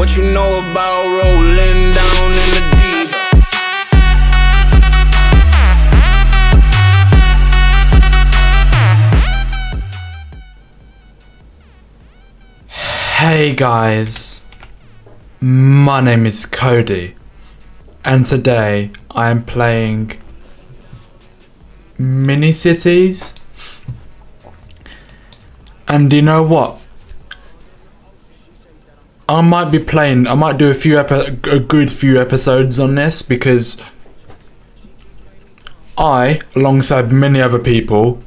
What you know about rolling down in the deep? Hey guys, my name is Cody, and today I am playing Mini Cities. And you know what? I might be playing. I might do a few a good few episodes on this because I, alongside many other people,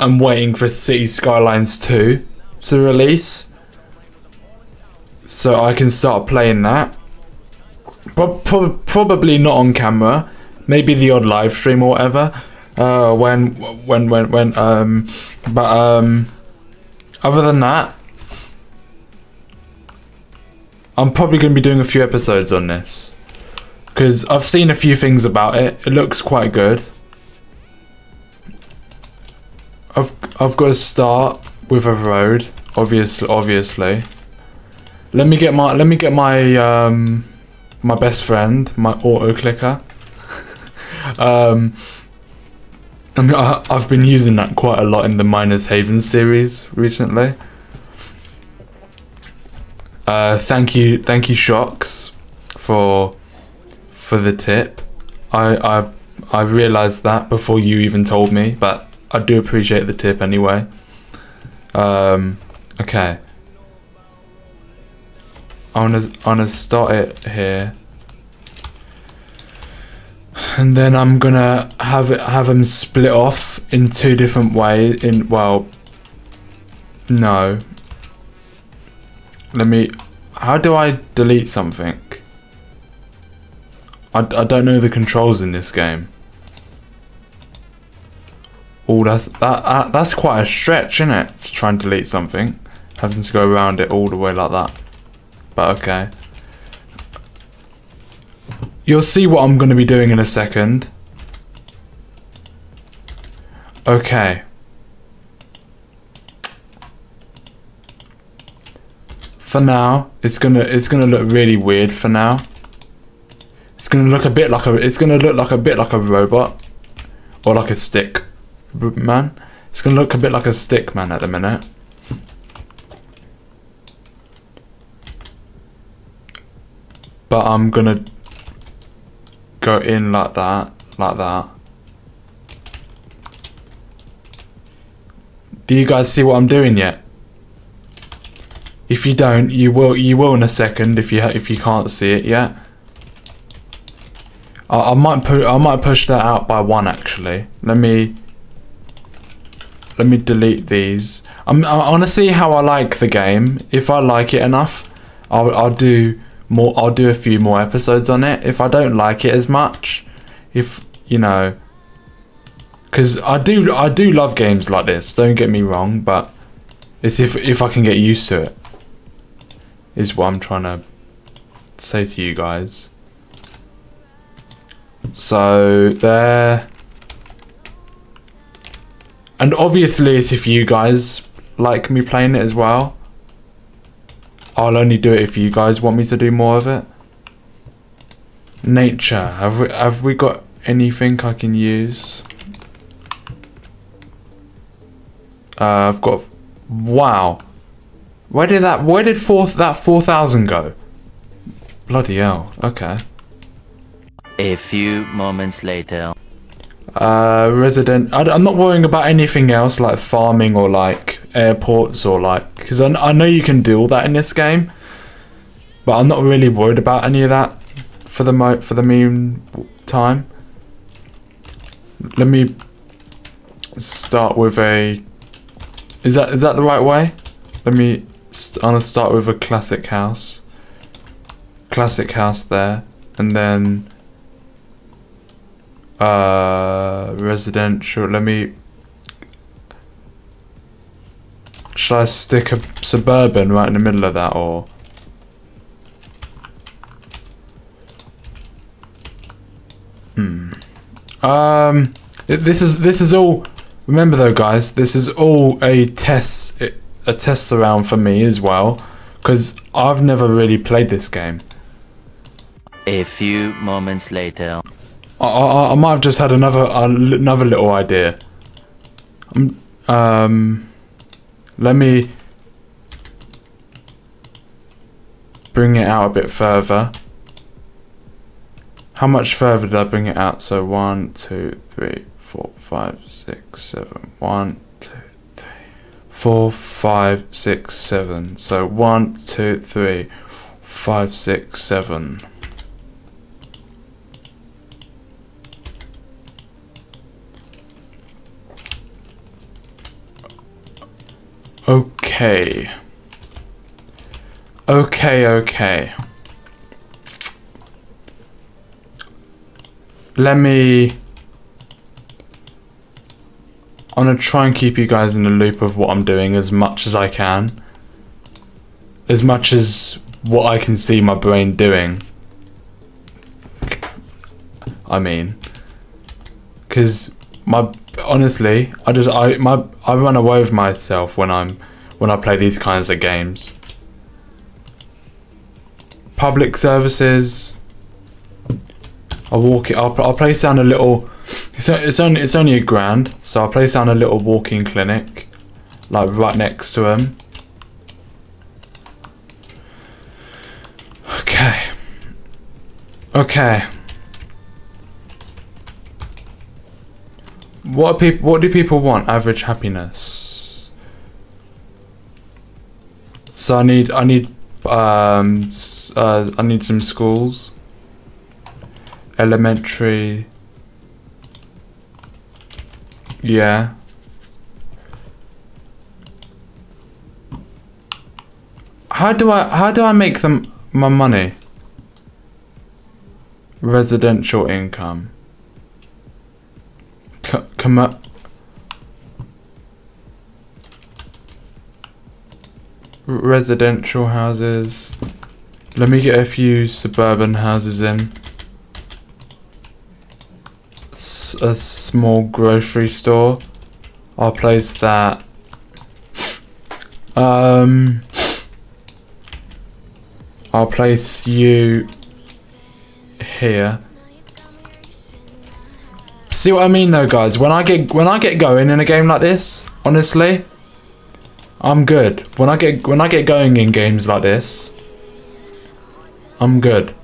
am waiting for City Skylines 2 to release so I can start playing that. Pro- pro- probably not on camera. Maybe the odd live stream or whatever. Uh, when when when when um, but um, other than that, I'm probably going to be doing a few episodes on this because I've seen a few things about it. It looks quite good. I've I've got to start with a road, obviously. Obviously. Let me get my let me get my um my best friend, my auto clicker. um I mean, I, I've been using that quite a lot in the Miners Haven series recently. Uh, thank you, thank you, Shocks, for for the tip. I I I realised that before you even told me, but I do appreciate the tip anyway. Um, okay. I wanna I wanna start it here. And then I'm gonna have it have them split off in two different ways in well no. Let me how do I delete something? I, I don't know the controls in this game. Oh, that's that, that that's quite a stretch, isn't it? To try and delete something, having to go around it all the way like that. But okay. You'll see what I'm going to be doing in a second. Okay. For now, it's gonna it's gonna look really weird. For now, it's gonna look a bit like a it's gonna look like a bit like a robot, or like a stick man. It's gonna look a bit like a stick man at the minute. but I'm gonna go in like that, like that. Do you guys see what I'm doing yet? If you don't, you will. You will in a second if you if you can't see it yet. I, I might put. I might push that out by one actually. Let me. Let me delete these. I'm. I want to see how I like the game. If I like it enough, I'll. I'll do more I'll do a few more episodes on it if I don't like it as much if you know because I do I do love games like this don't get me wrong but it's if if I can get used to it is what I'm trying to say to you guys so there and obviously it's if you guys like me playing it as well I'll only do it if you guys want me to do more of it. Nature. Have we have we got anything I can use? Uh, I've got. Wow. Where did that? Where did four that four thousand go? Bloody hell. Okay. A few moments later. Uh, resident. I, am not worrying about anything else like farming or like airports or like because I, I know you can do all that in this game, but I'm not really worried about any of that for the mo for the meantime. Let me start with a. Is that is that the right way? Let me. I'm gonna start with a classic house. Classic house there, and then uh, residential. Let me. Should I stick a suburban right in the middle of that, or? Hmm. Um. This is this is all. Remember though, guys. This is all a test. A test around for me as well, Because I've never really played this game. A few moments later. I, I, I might have just had another uh, another little idea. Um, um, let me bring it out a bit further. How much further did I bring it out? So one, two, three, four, five, six, seven. One, four, five, six, seven. So one, two, three, five, six, seven. Okay. Okay, okay. Let me... I'm gonna try and keep you guys in the loop of what I'm doing as much as I can. As much as what I can see my brain doing. I mean. Because my honestly, I just I my I run away with myself when I'm when I play these kinds of games. Public services. I'll walk it. I'll I'll place down a little. It's only it's only a grand, so I'll place down a little walk-in clinic, like right next to him. Okay. Okay. What people? What do people want? Average happiness. So I need. I need. Um. Uh, I need some schools. Elementary. Yeah. How do I? How do I make them my money? Residential income. Co- commer- residential houses. Let me get a few suburban houses in. A small grocery store. I'll place that. Um. I'll place you here. See what I mean though guys, when I get when I get going in a game like this, honestly, I'm good. When I get when I get going in games like this, I'm good.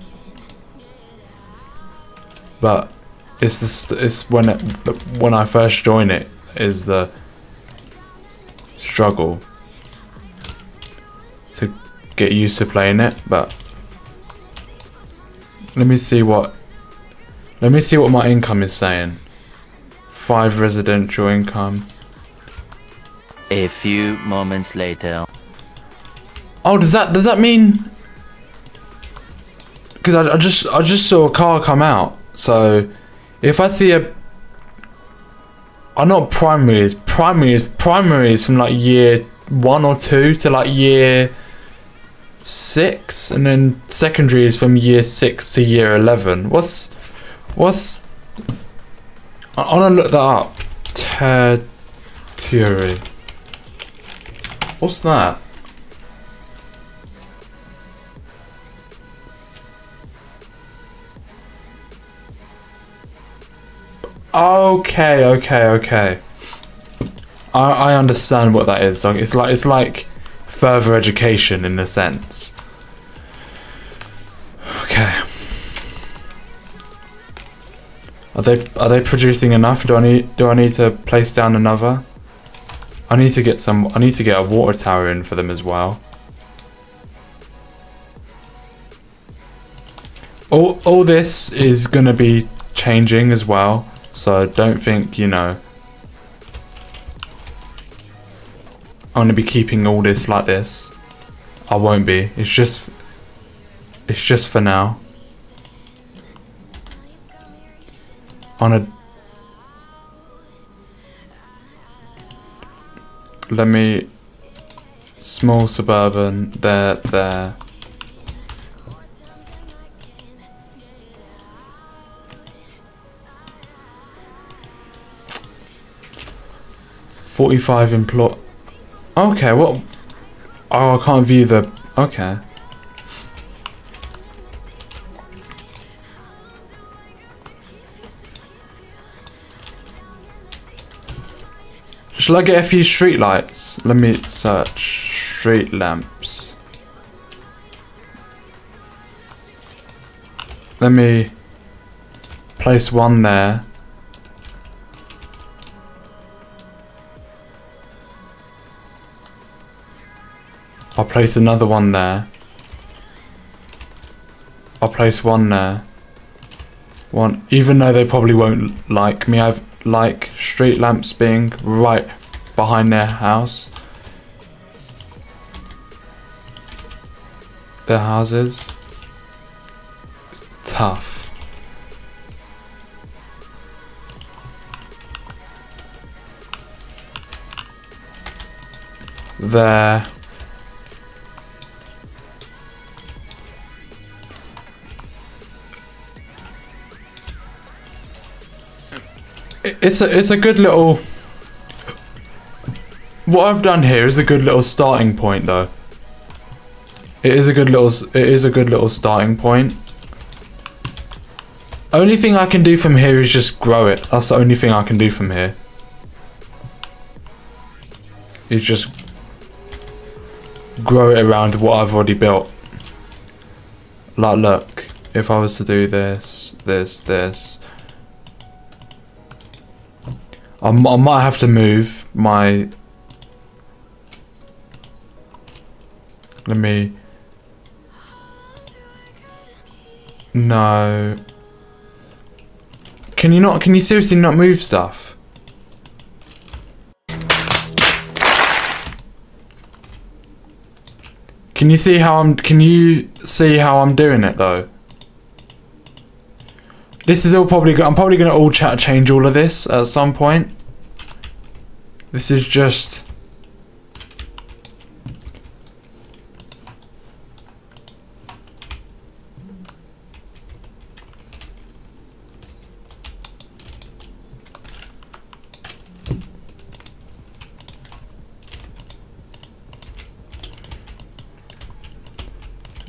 But it's the it's when it when I first join it is the struggle to get used to playing it, but let me see what let me see what my income is saying. Five residential income. A few moments later. Oh, does that does that mean? Because I, I just I just saw a car come out. So if I see a, I'm not primaries. Primaries primaries from like year one or two to like year six, and then secondary is from year six to year eleven. What's what's? I, I want to look that up. Tertiary. What's that? Okay, okay, okay. I I understand what that is. It's like it's like further education in a sense. Okay. Are they are they producing enough? Do I need do I need to place down another? I need to get some I need to get a water tower in for them as well. All all this is gonna be changing as well. So don't think, you know, I'm gonna be keeping all this like this. I won't be. It's just, it's just for now. On a, let me, small suburban, there, there. Forty-five employ. Okay, what? Oh, I can't view the. Okay. Shall I get a few street lights? Let me search street lamps. Let me place one there. I'll place another one there. I'll place one there. One, even though they probably won't like me, I've like street lamps being right behind their house. Their houses. It's tough. There. It's a it's a good little. What I've done here is a good little starting point, though. It is a good little it is a good little starting point. Only thing I can do from here is just grow it. That's the only thing I can do from here. Is just grow it around what I've already built. Like, look, if I was to do this, this, this, I, I might have to move my... Let me... No. Can you not, can you seriously not move stuff? Can you see how I'm, can you see how I'm doing it though? This is all probably, I'm probably going to all chat change all of this at some point. This is just...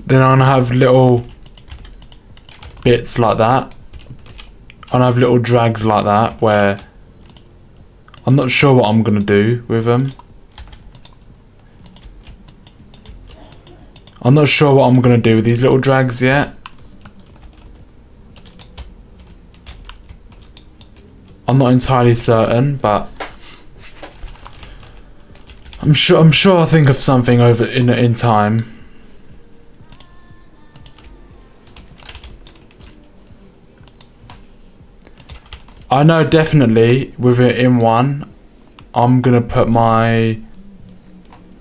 Then I'm gonna have little bits like that. And I have little drags like that where I'm not sure what I'm gonna do with them. I'm not sure what I'm gonna do with these little drags yet. I'm not entirely certain, but I'm sure I'm sure I'll think of something over in in time. I know definitely with it in one, I'm gonna put my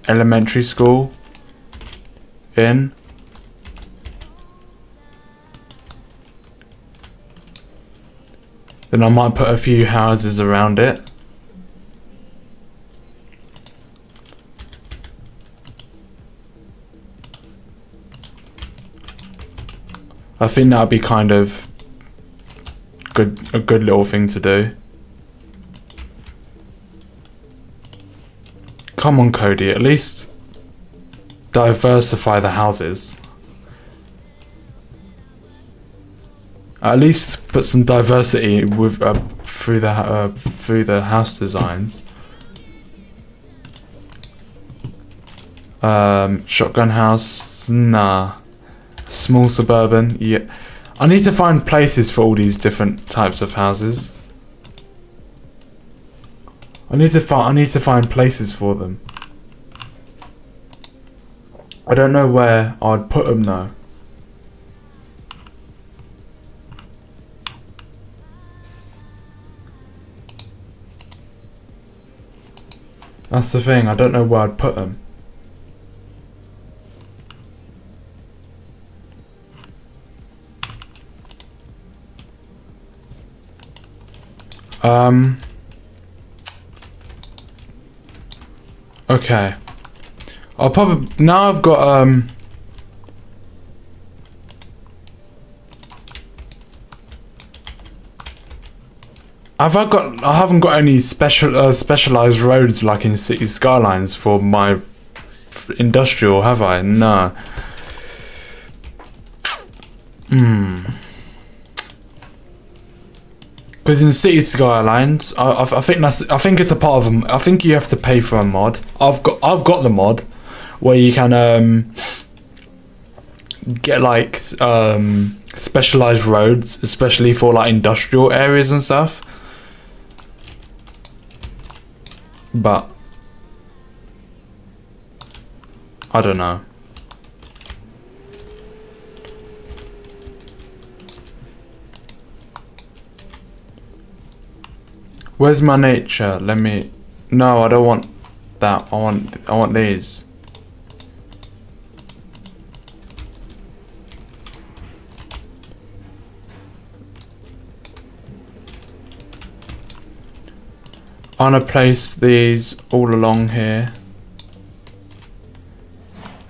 elementary school in. Then I might put a few houses around it. I think that'd be kind of good a good little thing to do. Come on, Cody, at least diversify the houses. At least put some diversity with uh, through the uh, through the house designs. Um, shotgun house, nah. Small suburban, yeah. I need to find places for all these different types of houses. I need to find I need to find places for them. I don't know where I'd put them though. That's the thing, I don't know where I'd put them. Um. Okay. I'll probably now I've got um. Have I got? I haven't got any special uh, specialized roads like in City Skylines for my industrial, have I? No. Because in City Skylines, I, I, I think that's I think it's a part of them. I think you have to pay for a mod. I've got I've got the mod where you can um get like um specialized roads, especially for like industrial areas and stuff. But I don't know. Where's my nature? Let me. No, I don't want that. I want. I want these. I'm gonna place these all along here.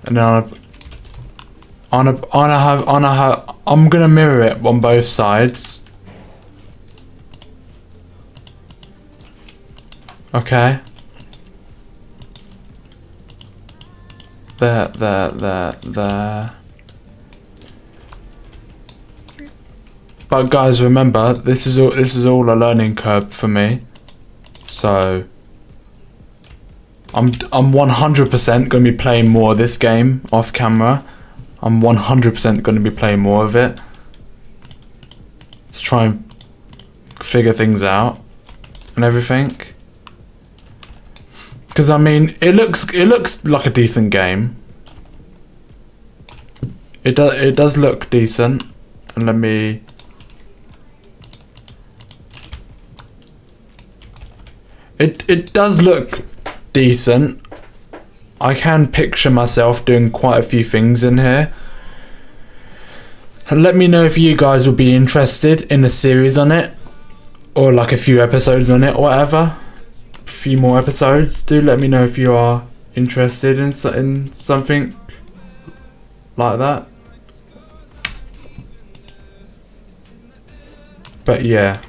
And then I'm I'm gonna, I'm gonna have, I'm gonna have, I'm gonna mirror it on both sides. Okay. There, there, there, there. But guys, remember, this is all, this is all a learning curve for me. So I'm I'm 100% going to be playing more of this game off camera. I'm 100% going to be playing more of it to try and figure things out and everything. Because I mean, it looks it looks like a decent game. It does it does look decent, and let me It it does look decent. I can picture myself doing quite a few things in here. Let me know if you guys would be interested in a series on it. Or like a few episodes on it or whatever. Few more episodes. Do let me know if you are interested in, in something like that. But yeah.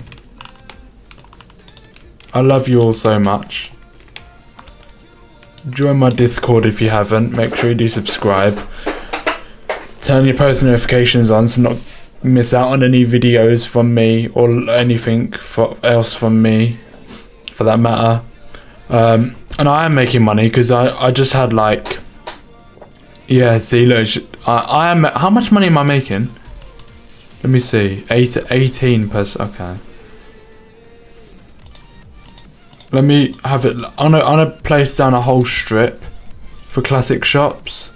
I love you all so much. Join my Discord if you haven't. Make sure you do subscribe. Turn your post notifications on so not miss out on any videos from me or anything for, else from me, for that matter. Um, and I am making money because I, I just had like, yeah. See, look, I, I am. How much money am I making? Let me see. Eight, 18 per. Okay. Let me have it. I'm gonna, I'm gonna place down a whole strip for classic shops.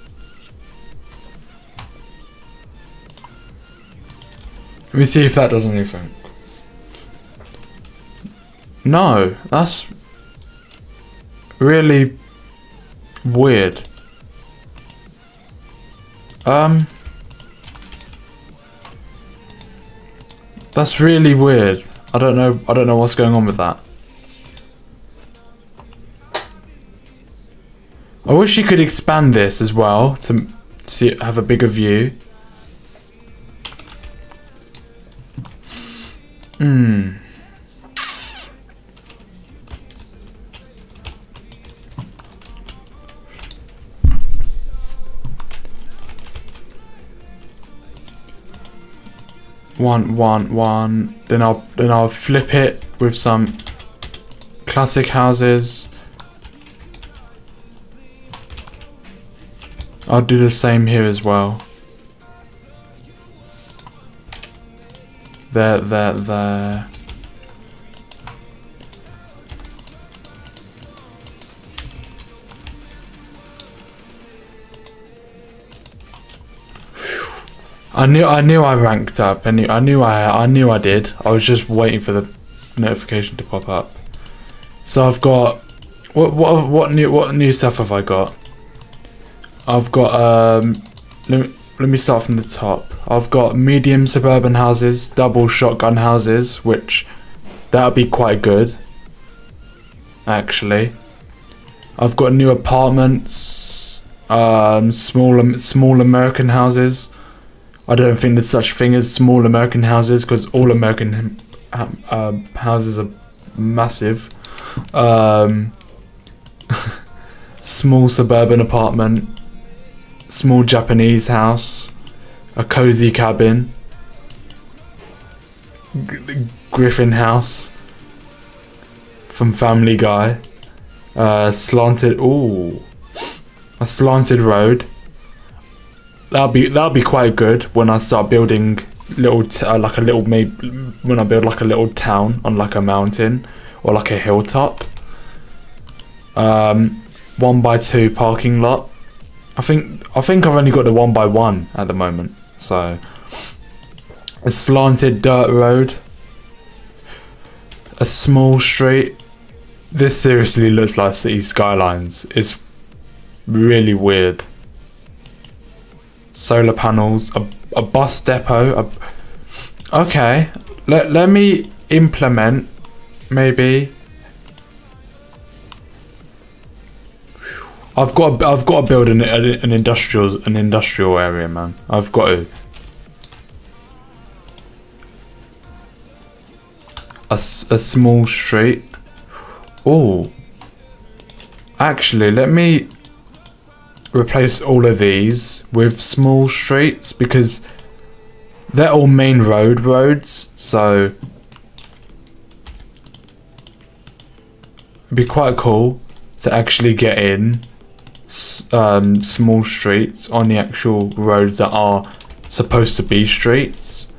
Let me see if that does anything. No, that's really weird. Um, that's really weird. I don't know. I don't know what's going on with that. I wish you could expand this as well to see have a bigger view. Hmm. One, one, one. Then I'll then I'll flip it with some classic houses. I'll do the same here as well. There, there, there. I knew, I knew I ranked up. I knew, I knew I, I knew I did. I was just waiting for the notification to pop up. So I've got, what, what, what new, what new stuff have I got? I've got um let me, let me start from the top. I've got medium suburban houses, double shotgun houses, which that'll be quite good. Actually, I've got new apartments, um, small small American houses. I don't think there's such thing as small American houses because all American um, uh, houses are massive. Um, small suburban apartment, small Japanese house, a cozy cabin, Griffin house from Family Guy, uh, slanted. Ooh, a slanted road. That'll be that'll be quite good when I start building little uh, like a little maybe when I build like a little town on like a mountain or like a hilltop. Um, one by two parking lot. I think I think I've only got the one by one at the moment. So a slanted dirt road, a small street. This seriously looks like city skylines. It's really weird. Solar panels, a, a bus depot. A, okay, let let me implement maybe I've got to, I've got to build an, an industrial an industrial area, man. I've got to. a small street. Oh. Actually, let me replace all of these with small streets because they're all main road roads, so it'd be quite cool to actually get in um, small streets on the actual roads that are supposed to be streets.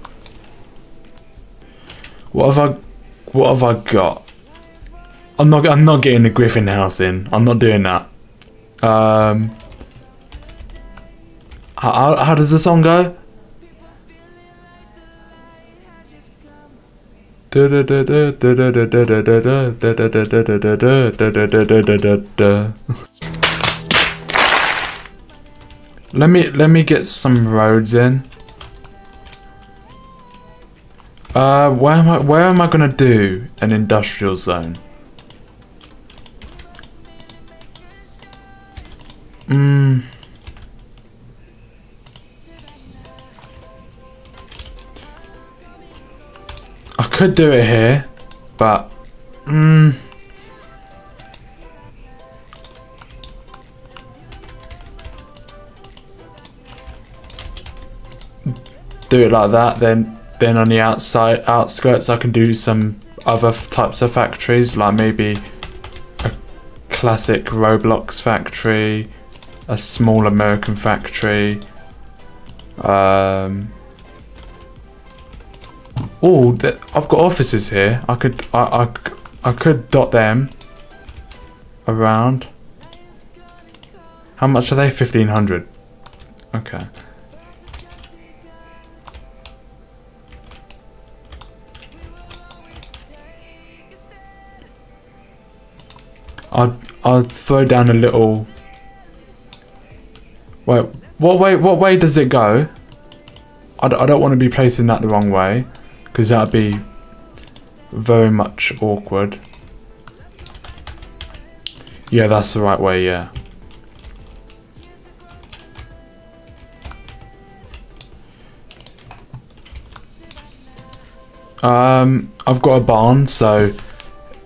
What have I? What have I got? I'm not. I'm not getting the Griffin house in. I'm not doing that. Um. How, how does the song go? Let me let me get some roads in. Uh, where am I? Where am I gonna do an industrial zone? Hmm. Could do it here, but hmm. do it like that then then on the outside outskirts I can do some other types of factories like maybe a classic Roblox factory a small American factory um oh I've got offices here I could I, I, I could dot them around how much are they 1500 okay I'll I'll throw down a little. Wait, what way? What way does it go? I, d- I don't want to be placing that the wrong way, because that'd be very much awkward. Yeah, that's the right way. Yeah. Um, I've got a barn, so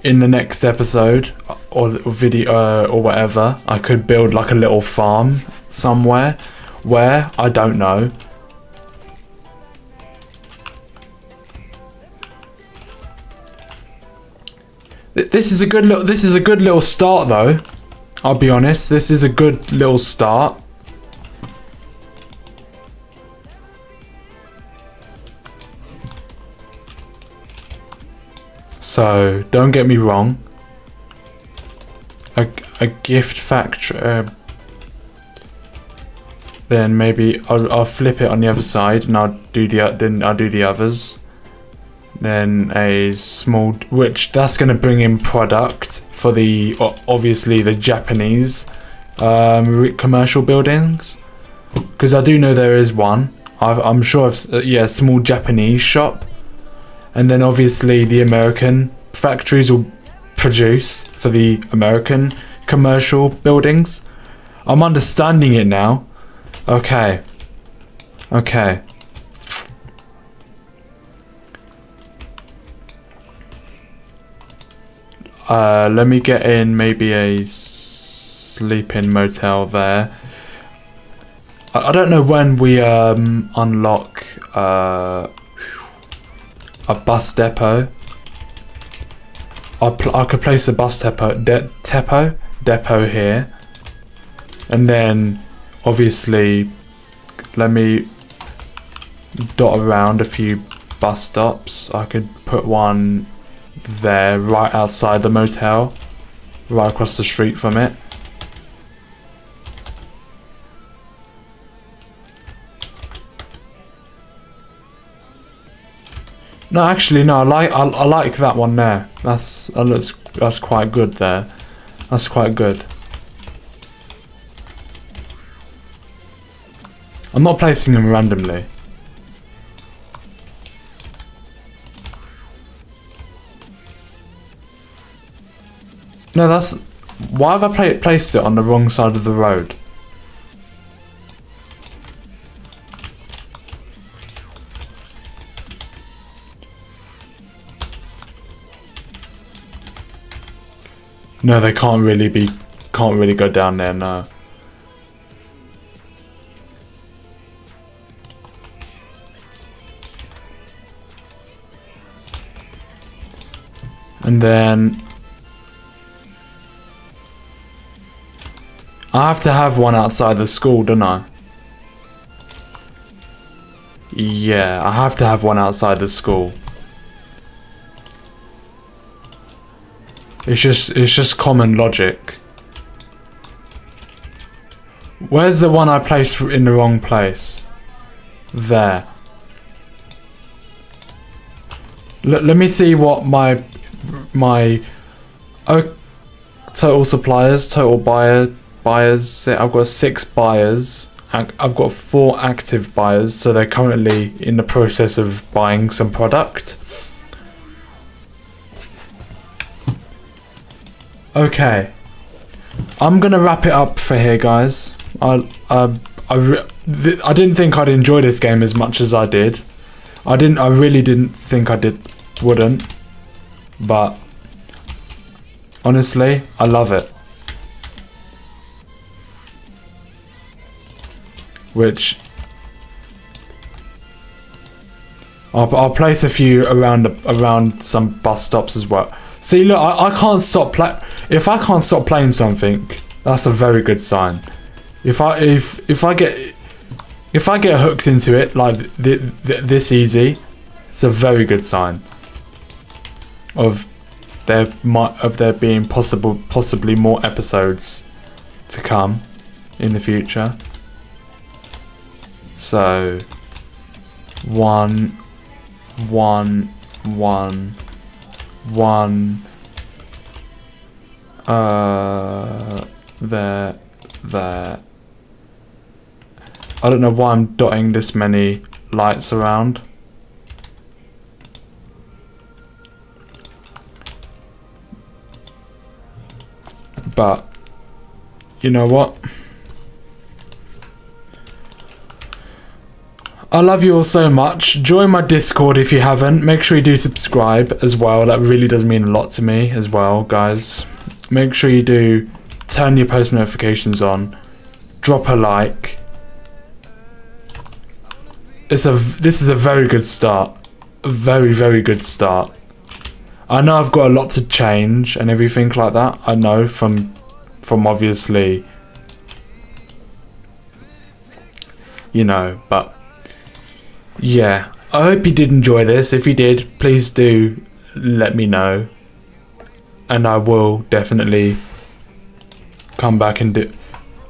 in the next episode or video uh, or whatever, I could build like a little farm somewhere where I don't know. This is a good little. This is a good little start, though. I'll be honest. This is a good little start. So don't get me wrong. A, a gift factory. Uh, then maybe I'll, I'll flip it on the other side, and I'll do the then I'll do the others. Then a small, which that's going to bring in product for the obviously the Japanese um, commercial buildings, because I do know there is one. I've, I'm sure I've uh, yeah, small Japanese shop and then obviously the American factories will produce for the American commercial buildings. I'm understanding it now. Okay. Okay. Uh, let me get in maybe a sleeping motel there. I, I don't know when we um, unlock uh, a bus depot. I, I could place a bus depot, de- depot, depot here, and then obviously let me dot around a few bus stops. I could put one there right outside the motel, right across the street from it. No, actually, no. I like I, I like that one there. That's that looks that's quite good there. That's quite good. I'm not placing them randomly. No, that's why have I pla placed it on the wrong side of the road? No, they can't really be, can't really go down there, no. And then I have to have one outside the school, don't I? Yeah, I have to have one outside the school. It's just it's just common logic. Where's the one I placed in the wrong place? There. L let me see what my my oh, total suppliers, total buyer buyers. I've got six buyers. I've got four active buyers, so they're currently in the process of buying some product. Okay, I'm gonna wrap it up for here, guys. I I re- I didn't think I'd enjoy this game as much as I did. I didn't. I really didn't think I did. Wouldn't. But honestly, I love it. Which I'll, I'll place a few around the, around some bus stops as well. See, look, I, I can't stop play. If I can't stop playing something, that's a very good sign. If I if if I get if I get hooked into it like th- th- this easy, it's a very good sign of there might of there being possible possibly more episodes to come in the future. So one one one one uh there there. I don't know why I'm dotting this many lights around. But you know what I love you all so much. Join my Discord if you haven't. Make sure you do subscribe as well. That really does mean a lot to me as well, guys. Make sure you do turn your post notifications on. Drop a like. It's a this is a very good start. A very very good start. I know I've got a lot to change and everything like that. I know from from obviously you know, but yeah, I hope you did enjoy this. If you did, please do let me know, and I will definitely come back and do.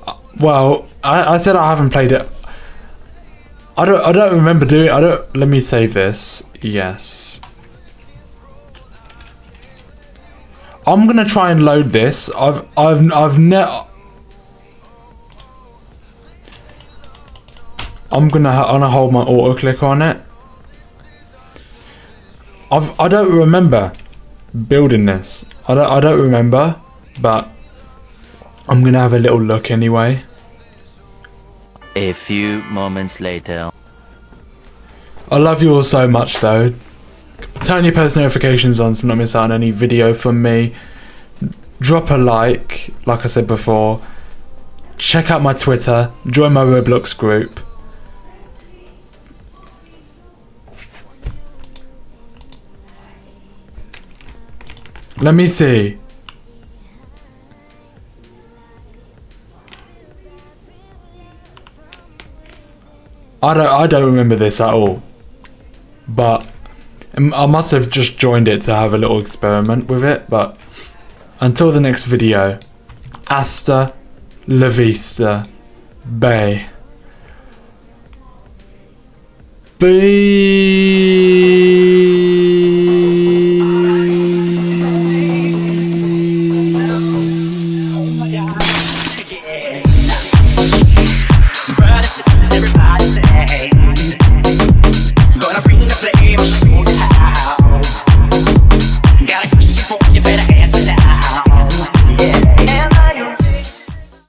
Uh, well, I, I said I haven't played it. I don't. I don't remember doing. I don't. Let me save this. Yes. I'm gonna try and load this. I've. I've. I've never. I'm gonna I'm gonna hold my auto click on it. I've I don't remember building this. I don't I don't remember, but I'm gonna have a little look anyway. A few moments later. I love you all so much though. Turn your post notifications on to not miss out on any video from me. Drop a like, like I said before, check out my Twitter, join my Roblox group. Let me see. I don't I don't remember this at all. But um, I must have just joined it to have a little experiment with it, but until the next video, Asta la vista, bay. Bye.